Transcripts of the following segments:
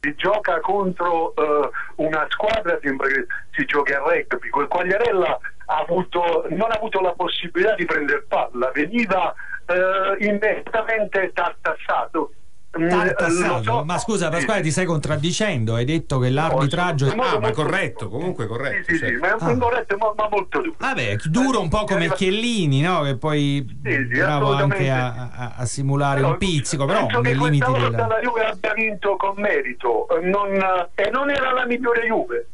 si gioca contro eh, una squadra, sembra che si giochi a rugby, quel Quagliarella ha avuto, non ha avuto la possibilità di prendere palla, veniva eh, immediatamente tartassato Tartassato? So. Ma scusa Pasquale ti stai contraddicendo, hai detto che l'arbitraggio è... Ah, ma corretto, comunque corretto. Sì, sì, certo. sì, ma è un ah. corretto ma, ma, molto duro. Vabbè, duro un po' come Chiellini, no? Che poi sì, sì, bravo anche a, a, a simulare però, un pizzico, però nei limiti della... la Juve abbia vinto con merito non, e non era la migliore Juve.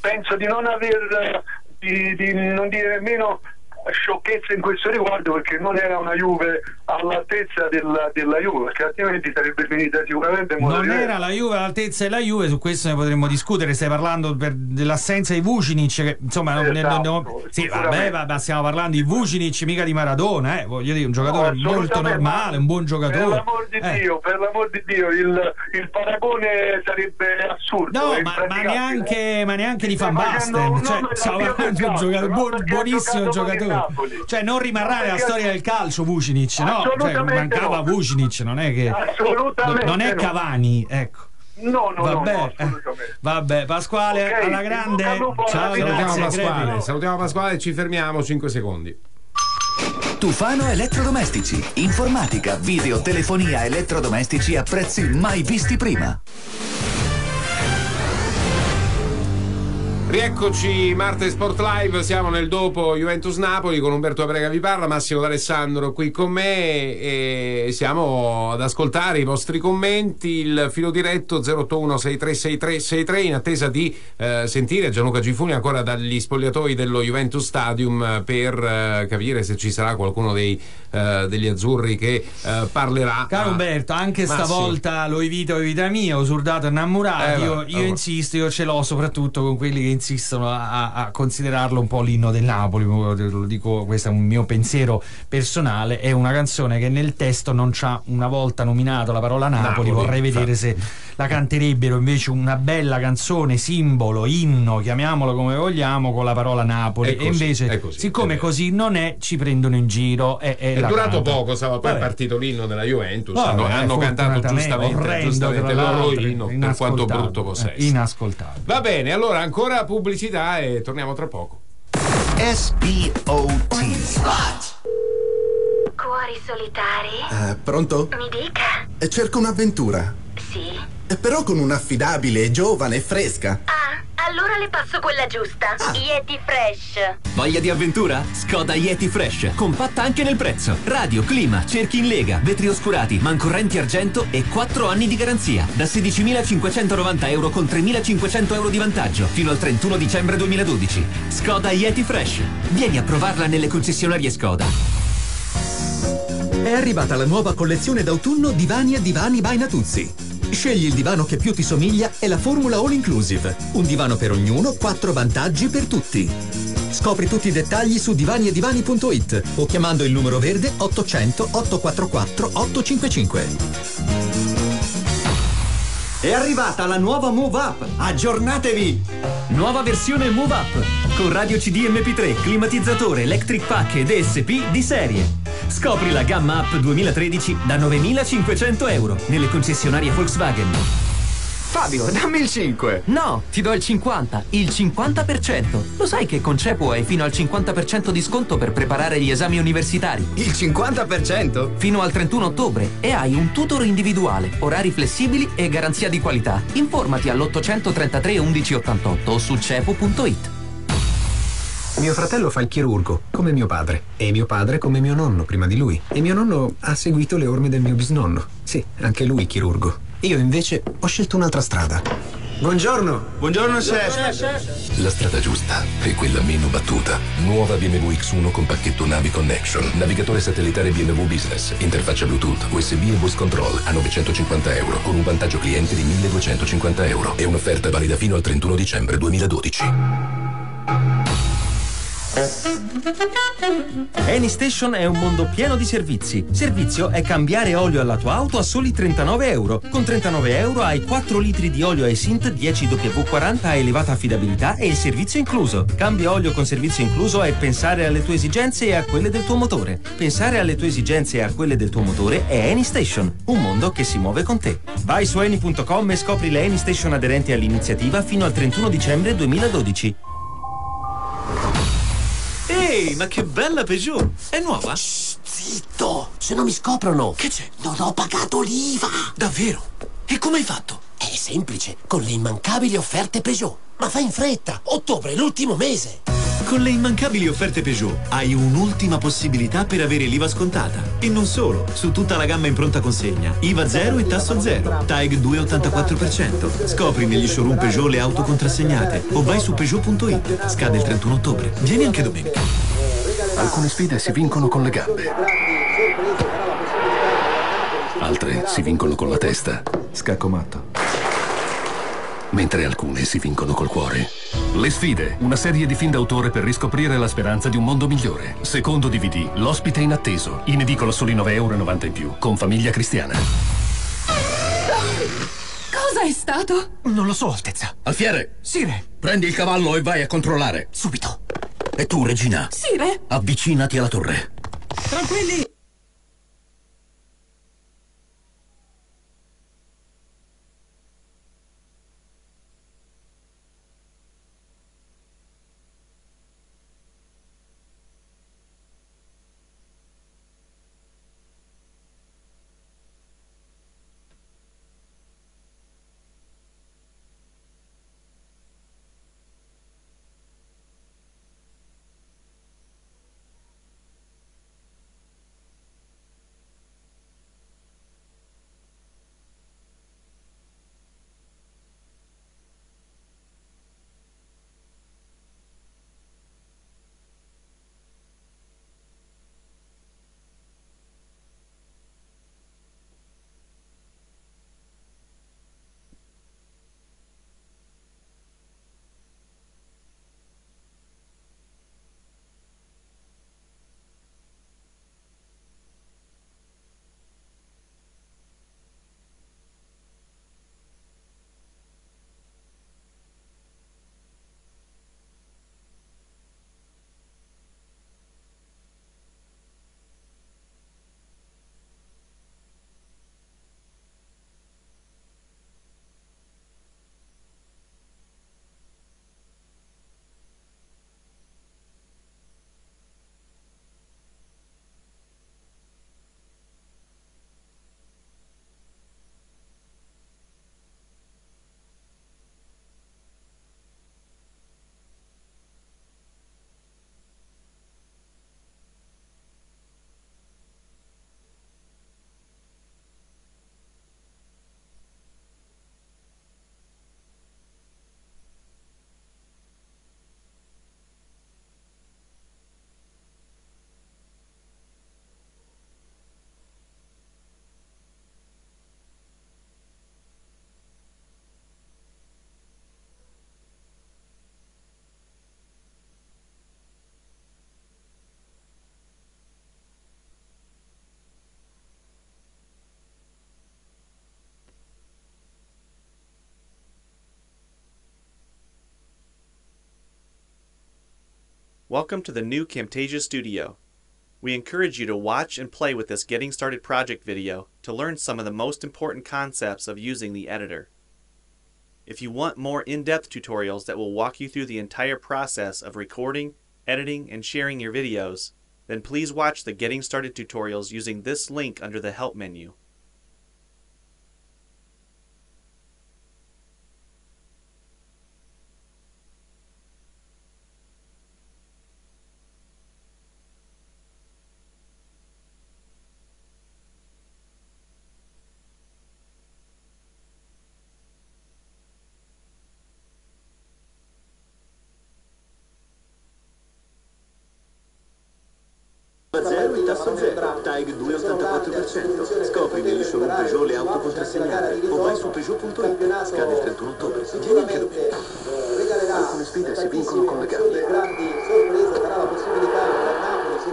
Penso di non aver di, di non dire nemmeno sciocchezza in questo riguardo perché non era una Juve all'altezza della, della Juve perché altrimenti sarebbe finita sicuramente non diverso. era la Juve all'altezza della Juve su questo ne potremmo discutere stai parlando per, dell'assenza di Vucinic che insomma esatto, non, non, sì, vabbè, vabbè, stiamo parlando di Vucinic mica di Maradona eh, voglio dire un giocatore no, molto normale un buon giocatore per l'amor di eh. Dio per l'amor di Dio il, il paragone sarebbe assurdo no ma, ma, neanche, ma neanche di Van Basten cioè, stiamo parlando di un giocatore buonissimo giocatore. Cioè non rimarrà nella storia del calcio Vucinic, no? Cioè, mancava no. Vucinic, non è che Assolutamente non è Cavani, ecco. No, no, vabbè, no, no vabbè, Pasquale, okay, alla grande. Ciao, salutiamo Pasquale. Salutiamo Pasquale, ci fermiamo 5 secondi. Tufano Elettrodomestici. Informatica, video, telefonia, elettrodomestici a prezzi mai visti prima. Rieccoci Marte Sport Live, siamo nel dopo Juventus Napoli con Umberto Abrega vi parla, Massimo D'Alessandro qui con me e siamo ad ascoltare i vostri commenti, il filo diretto 081 636363 in attesa di eh, sentire Gianluca Gifuni ancora dagli spogliatoi dello Juventus Stadium per eh, capire se ci sarà qualcuno dei, eh, degli azzurri che eh, parlerà. Caro Umberto, anche stavolta lo evito vita mia, usurdato e innamorato, io, io insisto, io ce l'ho soprattutto con quelli che insistono a, a, considerarlo un po' l'inno del Napoli, lo dico, questo è un mio pensiero personale, è una canzone che nel testo non c'ha una volta nominato la parola Napoli, Napoli vorrei vedere se la canterebbero invece una bella canzone, simbolo, inno, chiamiamolo come vogliamo, con la parola Napoli. Così, e invece, così, siccome così non è, ci prendono in giro. È, è, è durato canta. poco, stava poi partito l'inno della Juventus. Vabbè, hanno, hanno cantato giustamente, giustamente il loro inno, per quanto brutto possa essere. Inascoltabile. Va bene, allora ancora pubblicità e torniamo tra poco. SBOT. Cuori solitari? Uh, pronto? Mi dica. Cerco un'avventura. Sì. Però con un'affidabile, giovane e fresca. Ah, allora le passo quella giusta. Ah. Yeti Fresh. Voglia di avventura? Skoda Yeti Fresh. Compatta anche nel prezzo. Radio, clima, cerchi in lega, vetri oscurati, mancorrenti argento e 4 anni di garanzia. Da 16.590 euro con 3.500 euro di vantaggio. Fino al 31 dicembre 2012. Skoda Yeti Fresh. Vieni a provarla nelle concessionarie Skoda. È arrivata la nuova collezione d'autunno Divani e Divani by Natuzzi. Scegli il divano che più ti somiglia e la formula all inclusive. Un divano per ognuno, quattro vantaggi per tutti. Scopri tutti i dettagli su divaniedivani.it o chiamando il numero verde 800 844 855. È arrivata la nuova Move Up! Aggiornatevi! Nuova versione Move Up con radio CD MP3, climatizzatore, electric pack ed ESP di serie. Scopri la gamma Up 2013 da 9.500 euro nelle concessionarie Volkswagen. Fabio, dammi il 5. No, ti do il 50, il 50%. Lo sai che con CEPU hai fino al 50% di sconto per preparare gli esami universitari? Il 50%? Fino al 31 ottobre e hai un tutor individuale, orari flessibili e garanzia di qualità. Informati all'833 1188 o su cepu.it. Mio fratello fa il chirurgo, come mio padre, e mio padre come mio nonno prima di lui. E mio nonno ha seguito le orme del mio bisnonno. Sì, anche lui chirurgo. Io invece ho scelto un'altra strada. Buongiorno, buongiorno chef. La strada giusta è quella meno battuta. Nuova BMW X1 con pacchetto Navi Connection, navigatore satellitare BMW Business, interfaccia Bluetooth, USB e voice control a 950 euro con un vantaggio cliente di 1250 euro. È un'offerta valida fino al 31 dicembre 2012. AnyStation è un mondo pieno di servizi. Servizio è cambiare olio alla tua auto a soli 39 euro. Con 39 euro hai 4 litri di olio Esint 10W40 a elevata affidabilità e il servizio incluso. Cambio olio con servizio incluso è pensare alle tue esigenze e a quelle del tuo motore. Pensare alle tue esigenze e a quelle del tuo motore è AnyStation, un mondo che si muove con te. Vai su any.com e scopri le AnyStation aderenti all'iniziativa fino al 31 dicembre 2012. Ehi, ma che bella Peugeot! È nuova? Shh, zitto! Se no mi scoprono! Che c'è? Non ho pagato l'IVA! Davvero? E come hai fatto? È semplice, con le immancabili offerte Peugeot. Ma fai in fretta! Ottobre è l'ultimo mese! Con le immancabili offerte Peugeot hai un'ultima possibilità per avere l'IVA scontata. E non solo, su tutta la gamma in pronta consegna. IVA 0 e tasso 0. TAG 2,84%. Scopri negli showroom Peugeot le auto contrassegnate o vai su Peugeot.it. Scade il 31 ottobre. Vieni anche domenica. Alcune sfide si vincono con le gambe. Altre si vincono con la testa. Scacco matto. Mentre alcune si vincono col cuore. Le sfide, una serie di film d'autore per riscoprire la speranza di un mondo migliore. Secondo DVD, L'ospite inatteso. In edicola soli 9,90 euro in più, con famiglia cristiana. Cosa è stato? Non lo so, Altezza. Alfiere! Sire! Prendi il cavallo e vai a controllare. Subito. E tu, Regina? Sire! Avvicinati alla torre. Tranquilli! Welcome to the new Camtasia Studio. We encourage you to watch and play with this Getting Started project video to learn some of the most important concepts of using the editor. If you want more in-depth tutorials that will walk you through the entire process of recording, editing, and sharing your videos, then please watch the Getting Started tutorials using this link under the Help menu. TAEG 284%. Scopri negli showroom Peugeot le auto contrassegnate o vai su Peugeot.it. Scade il 31 ottobre. Vieni anche domenica. Alcune sfide si vincono con le gambe.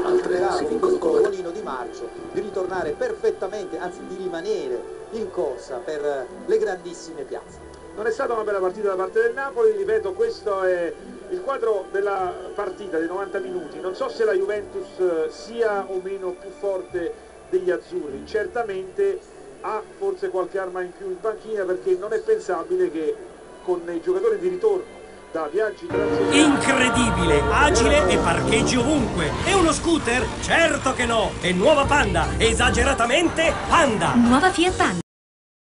Altre si vincono con la testa. di marcio, di ritornare perfettamente, anzi di rimanere in corsa per le grandissime piazze. Non è stata una bella partita da parte del Napoli, ripeto, questo è il quadro della partita dei 90 minuti. Non so se la Juventus eh, sia o meno più forte degli azzurri, certamente ha forse qualche arma in più in panchina perché non è pensabile che con i giocatori di ritorno da viaggi Incredibile, agile e parcheggi ovunque. E uno scooter? Certo che no! E nuova Panda, esageratamente Panda! Nuova Fiat Panda.